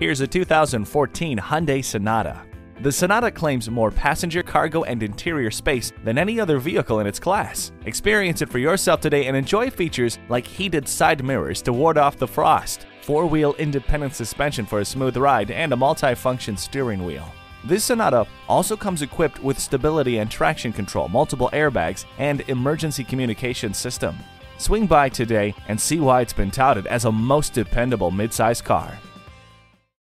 Here's a 2014 Hyundai Sonata. The Sonata claims more passenger, cargo, and interior space than any other vehicle in its class. Experience it for yourself today and enjoy features like heated side mirrors to ward off the frost, four-wheel independent suspension for a smooth ride, and a multi-function steering wheel. This Sonata also comes equipped with stability and traction control, multiple airbags, and emergency communication system. Swing by today and see why it's been touted as a most dependable midsize car.